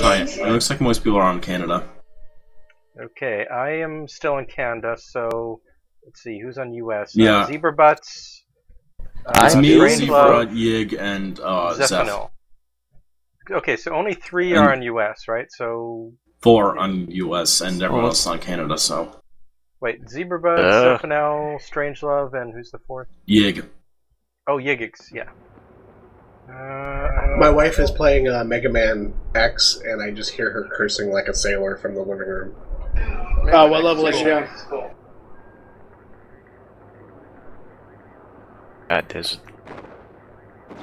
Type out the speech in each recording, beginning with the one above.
Alright, it looks like most people are on Canada. Okay, I am still in Canada, so let's see who's on US. Yeah. Uh, Zebra Butts. Uh, It's me, Strangelove, Zebra, Yig, and uh, Zeph. Zephano. Okay, so only three are on US, right? So Four on US, and everyone else on Canada, so. wait, Zebra Butts, Uh. Zephano, Strangelove, and who's the fourth? Yig. Oh, Yigix, yeah. Uh, My wife is playing uh, Mega Man X, and I just hear her cursing like a sailor from the living room. Uh, what level is she on? God, this.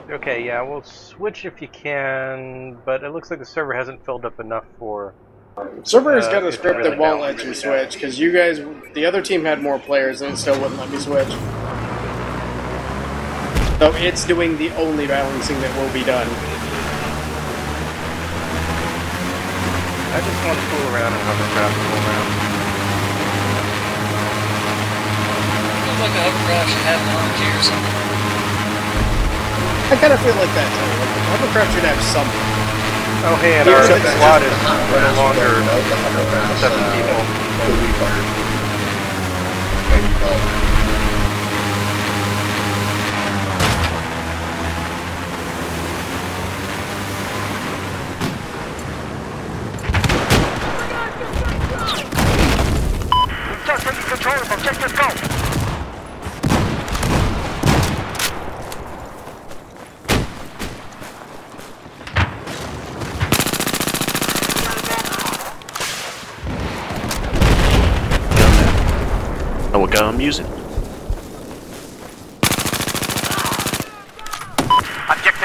Okay, yeah, we'll switch if you can, but it looks like the server hasn't filled up enough for. Server has Uh, got a script you that won't don't. let you switch because you guys, the other team had more players and it still wouldn't let me switch. So it's doing the only balancing that will be done. I just want to fool around and hovercraft fool around. Looks like a hovercraft should have an LMG or something. I kind of feel like that too. Like, the hovercraft should have something. Oh, hey, and Yeah, our so that's squad is just the no hovercraft, longer no, the seven uh, people. The Reaper. And, uh, Oh, what gun I'm using?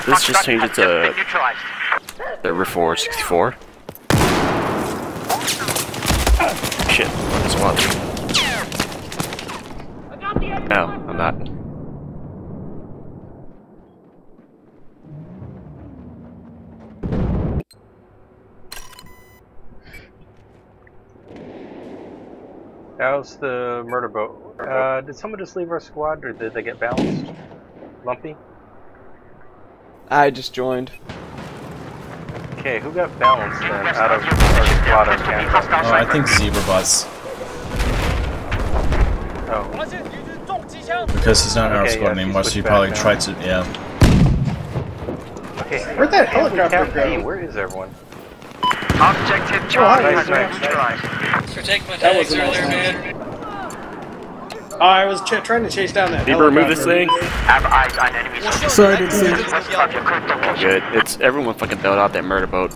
Let's just change it to the Rift 464. Shit, that's one. No, How's the murder boat? Uh, did someone just leave our squad, or did they get bounced? Lumpy? I just joined. Okay, who got balanced then out of our squad on Canada? Oh, I think Zebra Butts. Oh, Because he's not in our Okay, squad yeah, anymore, so he probably now. tried to, yeah. okay. Where'd that helicopter go? hey, where is everyone? Objective Charlie Nice, nice. For taking my That tags was a nice earlier, man. Oh, I was ch- trying to chase down that Deeper, remove this helicopter. thing. Sorry, I didn't see it. Good. It's everyone fucking bailed out that murder boat.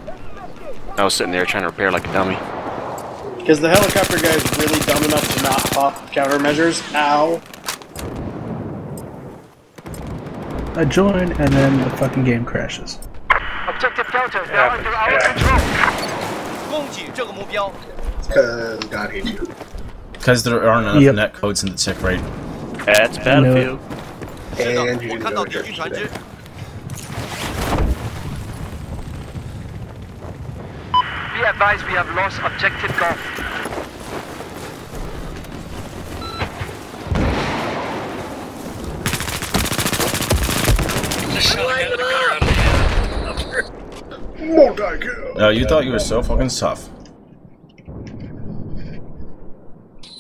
I was sitting there trying to repair like a dummy. Because the helicopter guy's is really dumb enough to not pop countermeasures. Ow. I join and then the fucking game crashes. Because God hates you. Because there aren't enough Yep. net codes in the tick rate. That's Battlefield. And you didn't go to church today. Be advised we have lost objective Golf. The shotgun to go around the helicopter. Multi-kill! Uh, you thought you were so fucking tough.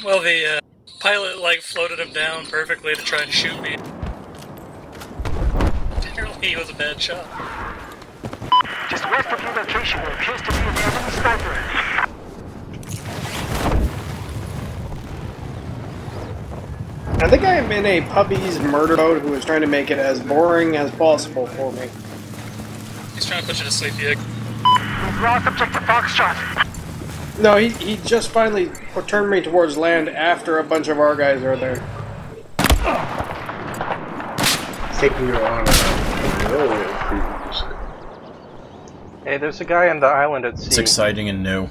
Well, the uh, pilot like floated him down perfectly to try and shoot me. Apparently, he was a bad shot. Just west of your location there appears to be an enemy sniper. I think I am in a puppy's murder mode who is trying to make it as boring as possible for me. He's trying to put you to sleep, Yig. We've lost objective Foxtrot. No, he, he just finally turned me towards land after a bunch of our guys are there. Taking you on a really cruise. Hey, there's a guy on the island at sea. It's exciting and new.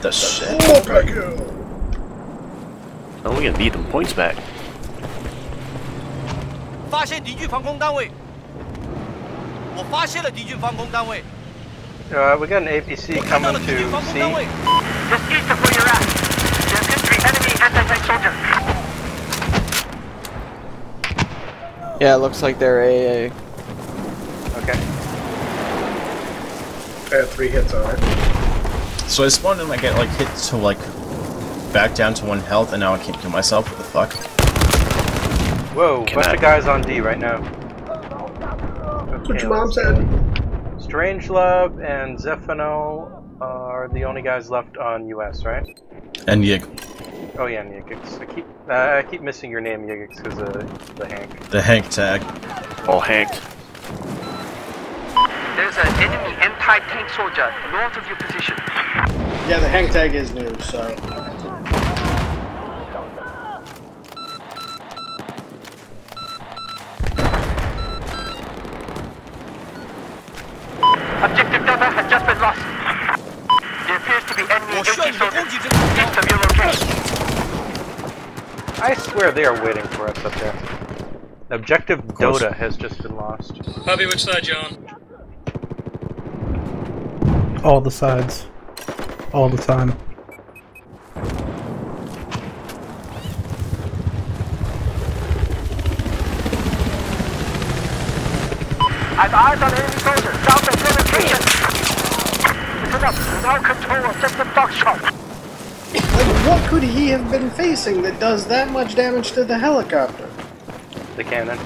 The shit. Multi-kill! Oh, we gonna need them points back. 发现敌军防空单位，我发现了敌军防空单位。 Uh, we got an APC coming to C. Just east of where you're at. There appears to be enemy anti-tank soldier. Yeah, it looks like they're AA. Okay. I had three hits on it. So I spawned in, I get like hit to like back down to one health, and now I can't kill myself. What the fuck? Whoa, Can bunch I- of guys on D right now. That's what your mom let's said. Strangelove and Zephano are the only guys left on US, right? And Yig, Oh yeah, Yigix. I keep uh, I keep missing your name, Yigix, because of the Hank. the Hank tag. All Hank. There's an enemy anti-tank soldier north of your position. Yeah, the Hank tag is new, so. Swear they are waiting for us up there. Objective course. Dota has just been lost. Bobby, which side you on? All the sides. All the time. I've eyes on enemy soldiers south of your location. Listen up, we now control objective Foxtrot. Like, what could he have been facing that does that much damage to the helicopter? The cannon.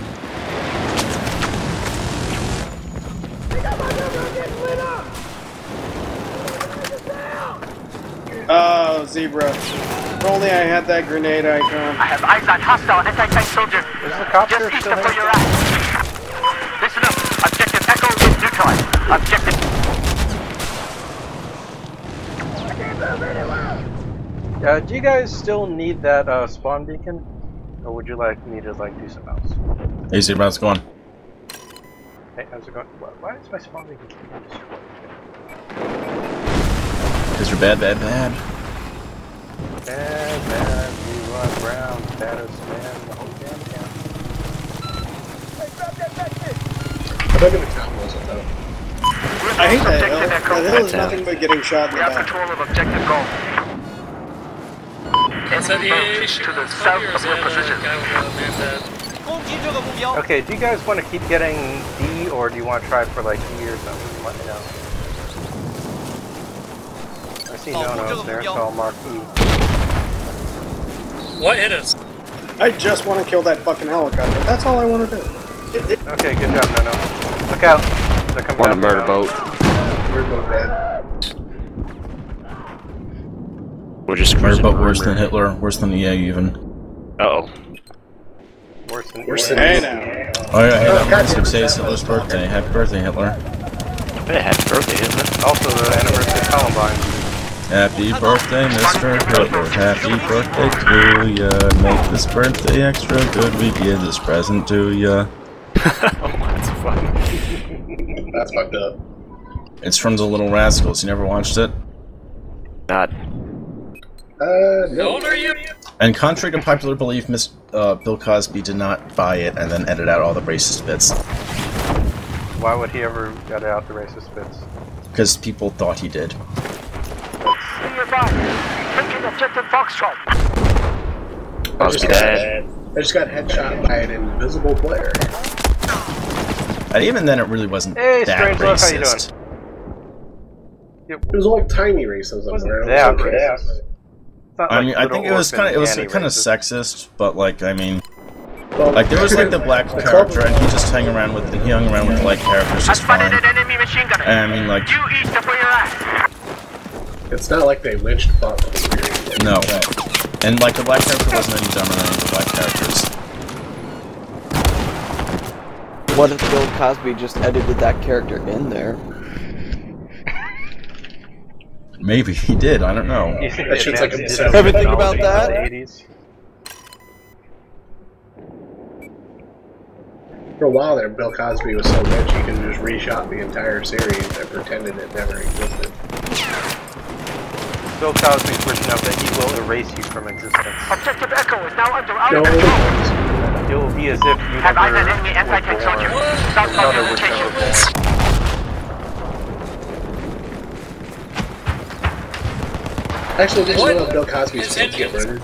Oh, Zebra. If only I had that grenade icon. I have eyes on hostile anti-tank soldiers Is the copter just east still of where here? you're at. Listen up, objective Echo is neutralized. Objective Uh, do you guys still need that uh, spawn beacon? Or would you like me to like do something else? Hey, Zebra, how's it going? Hey, how's it going? Why, why is my spawn beacon getting destroyed? Because you're bad, bad, bad. Bad, bad, we run around, baddest man in the whole damn town. How big of a town was it though? I hate that hill. Objective Echo. That hill is nothing but getting shot in We have control of objective goal. Is that the Enemy AA boats shooting to the south of your uh, position. guy with the man Okay, do you guys want to keep getting D, or do you want to try for like E or something? Let me know. I see no nos there, so I'll mark E. What hit us? I just want to kill that fucking helicopter. That's all I want to do. Okay, good job, no no. Look out! They're coming On a down the murder boat. We're both dead. We're just Murder cruising. boat worse than Hitler, worse than EA even. Uh oh. Worse than Worse E. than Hey E. now. Oh yeah, hey, Oh, that God March damn it, 6 is that Hitler's birthday. Happy birthday, Hitler. Hey, happy birthday, Hitler. Also the anniversary of Columbine. Happy birthday, Mr. Hitler. Happy birthday to ya. Make this birthday extra good. We give this present to ya. oh, that's funny. That's fucked up. It's from the Little Rascals. You never watched it? Not. Uh, How no. old are you? And contrary to popular belief, Miss uh, Bill Cosby did not buy it and then edit out all the racist bits Why would he ever edit out the racist bits? because people thought he did. Be advised, taking objective Foxtrot. I Cosby just, got. I just got headshot by an invisible player. And even then, it really wasn't Hey, that Strangelove, how you racist. It It was all tiny racism. It wasn't that was racist. It's not I mean, I think it was kind of it was kind of sexist, but like I mean, Well, like there was like the black the character, and he just hung around with and he hung around with the white characters I just spotted fine. an enemy machine gunner. And I mean, like Due east of where you're at. It's not like they lynched Buck. or anything. no, and like the black character wasn't any dumber than any the black characters. What if Bill Cosby just edited that character in there? Maybe he did. I don't know. You think That shit's like a advances seven- Ever think about that? in the 80s? For a while there, Bill Cosby was so rich he could just reshot the entire series and pretended it never existed. Bill Cosby's rich enough that he will erase you from existence. Objective Echo is now under our No, control. It will be as if you Have eyes never on enemy were anti-tank soldier. born. South of Another your location. never born. Actually, did you What know Bill Cosby's is kids get Indians? murdered?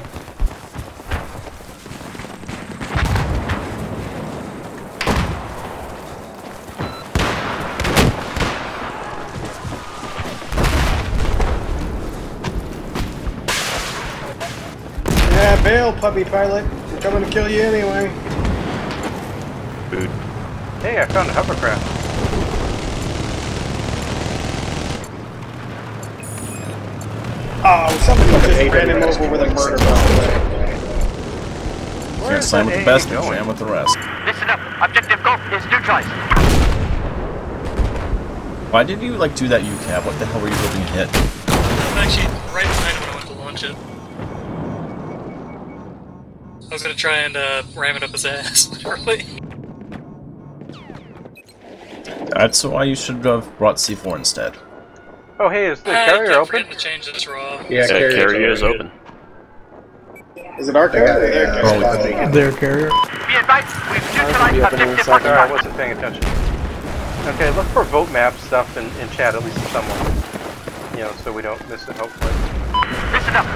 Yeah, bail, puppy pilot. I'm coming to kill you anyway. Food. Hey, I found a hovercraft. Oh, somebody just Hey, ran him over with a murder six bomb. months away. Can't slam with the AA best and jam with the rest. Listen up. Objective Golf is neutralized. Why did you like do that UCAV? What the hell were you hoping to hit? I'm actually right behind him when I went to launch it. I was gonna try and uh, ram it up his ass, literally. That's why you should have brought C4 instead. Oh, hey, is the I carrier open? to change this raw. Yeah, Yeah, carrier's carrier is open. Is it our carrier or a their uh, carrier? squad beacon. Their carrier. Be advised, we've be neutralized up in a objective second. I wasn't paying attention. Okay, look for vote map stuff in, in chat, at least someone. You know, so we don't miss it, hopefully. Listen up.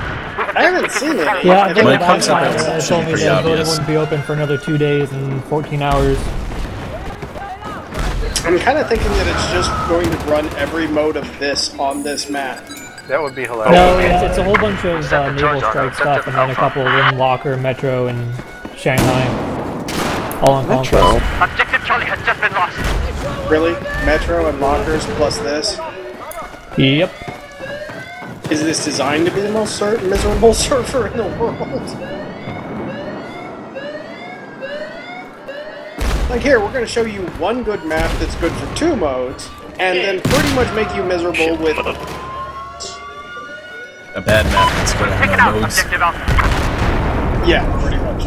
I haven't seen it. Yeah, of I think When the it comes up, it's uh, should told me pretty the voting obvious. wouldn't be open for another two days and 14 hours. I'm kind of thinking that it's just going to run every mode of this on this map. That would be hilarious. No, it's, it's a whole bunch of uh, naval strike stuff and then a couple in Locker, Metro, and Shanghai. All on Metro. conquest. Objective Charlie has just been lost. Really? Metro and lockers plus this? Yep. Is this designed to be the most miserable surfer in the world? Like here, we're going to show you one good map that's good for two modes, and then pretty much make you miserable with A bad map that's going to Take have modes. Yeah, pretty much.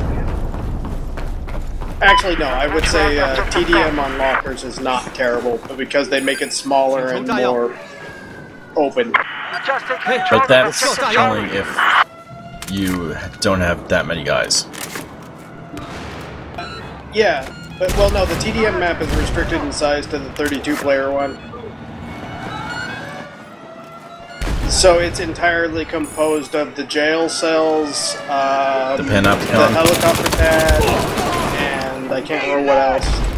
Actually, no, I would say uh, TDM on lockers is not terrible, but because they make it smaller and more open. Just take control But that's only if you don't have that many guys. Yeah, but well, no, the TDM map is restricted in size to the 32 player one. So it's entirely composed of the jail cells, um, The the Panopticon. helicopter pad, and I can't remember what else.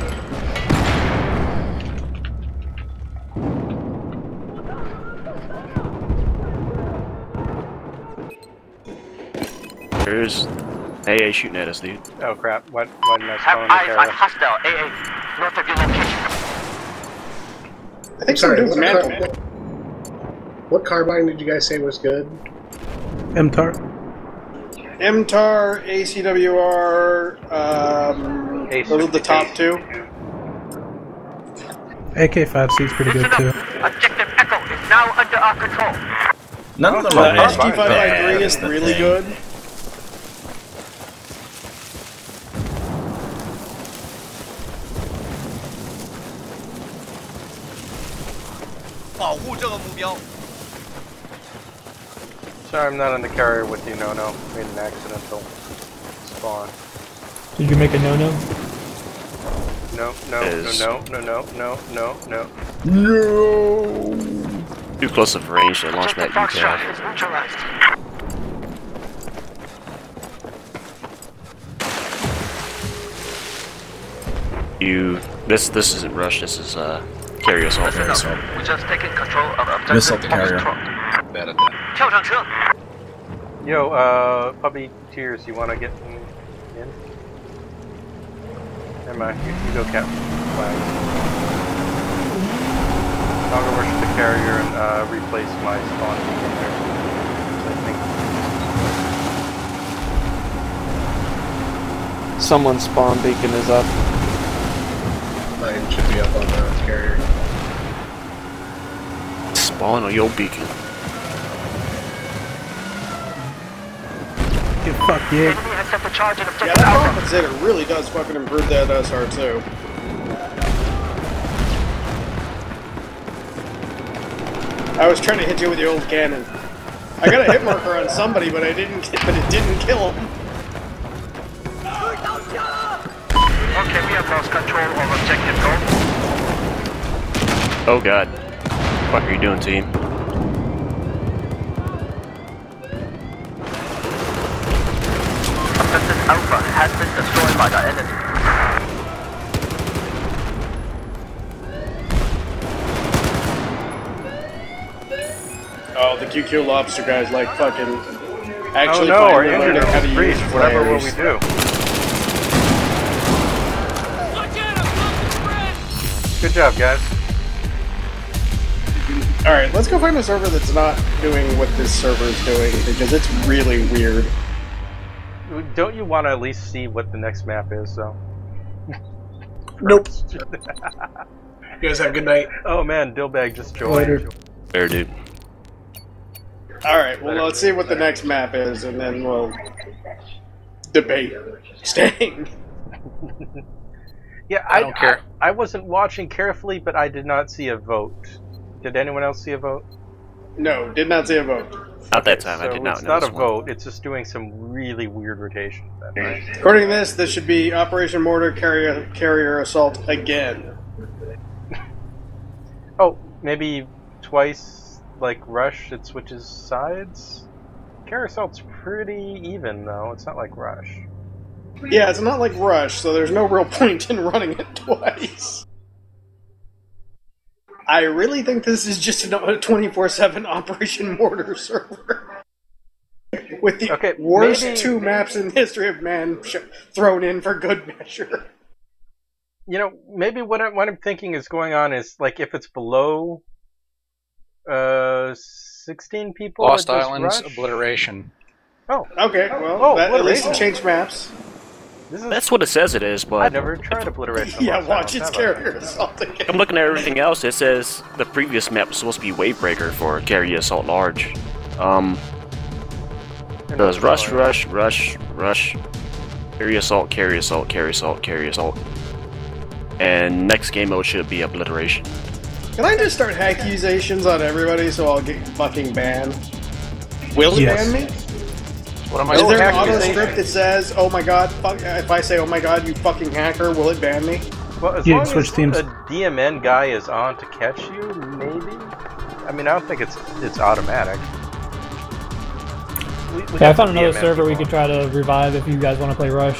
There's AA shooting at us, dude. Oh crap, what, why didn't I Have spawn the eyes on hostile AA north of your location. I think Sorry, some what, car- what, what carbine did you guys say was good? MTAR. MTAR, ACWR, um, Ace those are the top 50. two. AK-5C is pretty good Listen too. Objective Echo is now under our control. None of them are bad. SG553 is is really thing. good. Sorry, I'm not on the carrier with you, no, no. Made an accidental spawn. Did you make a no-no? No, no, Is- no, no, no, no, no, no, no. Too close of range to launch that Objective UCAV. Foxtrot is neutralized. You, this this isn't rush. This is uh carry us all there, so. We just taking control of Missile carrier. Bad at that. Yo, uh, puppy tears, you wanna get in? Never mind, you, you go captain. Flags. I'll go worship the carrier and uh, replace my spawn beacon there. Someone's spawn beacon is up. Mine should be up on the carrier. Spawn on your beacon. Get fucked, yeah. Enemy has set the charge in Yeah, objective that Alpha. compensator really does fucking improve that uh, SR2. I was trying to hit you with the old cannon. I got a hit marker on somebody, but I didn't. But it didn't kill him. Okay, we have lost control of objective Golf. Oh god fuck are you doing, team? Objective Alpha has been destroyed by the enemy. Oh, the QQ Lobster guy's like fucking actually oh, no, or injured how to breach, use whatever will we do. Good job, guys. All right, let's go find a server that's not doing what this server is doing because it's really weird. Don't you want to at least see what the next map is, though? Nope. You guys have a good night. oh man, Dillbag just joined. Later. Fair dude. All right, well let's see what the next map is, and then we'll debate staying. Yeah, I, don't care. I, wasn't watching carefully, but I did not see a vote. Did anyone else see a vote? No, did not see a vote. Not that time. so I did not it's not a one. vote. It's just doing some really weird rotation. Right? According to this, this should be Operation Mortar Carrier Carrier Assault again. Oh, maybe twice, like Rush, it switches sides? Carousel's pretty even, though. It's not like Rush. Yeah, it's not like Rush, so there's no real point in running it twice. I really think this is just a 24 7 Operation Mortar server. With the Okay, worst maybe- two maps in the history of man sh- thrown in for good measure. You know, maybe what, I, what I'm thinking is going on is, like, if it's below uh, 16 people, Lost Islands Rush? obliteration. Oh, Okay, well, Oh, that, at least obliteration. it changed maps. This is. That's what it says it is, but... I've never tried obliteration. Yeah, watch Islands, its have Carrier Assault again. I'm looking at everything else. It says the previous map was supposed to be Wavebreaker for Carry Assault Large. Um, it does Rush, Rush, Rush, Rush, Carry Assault, Carry Assault, Carry Assault, Carry Assault. And next game mode should be Obliteration. Can I just start accusations on everybody so I'll get fucking banned? Will it Yes. ban me? What am I Is there an auto script that says, "Oh my god, fuck, if I say, oh my god, you fucking hacker, will it ban me?" Well, as You long switch as teams. a DMN guy is on to catch you, maybe. I mean, I don't think it's it's automatic. We- we Yeah, I found another DMN server we could try to revive if you guys want to play Rush.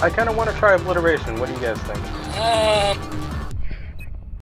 I kind of want to try obliteration. What do you guys think? Um,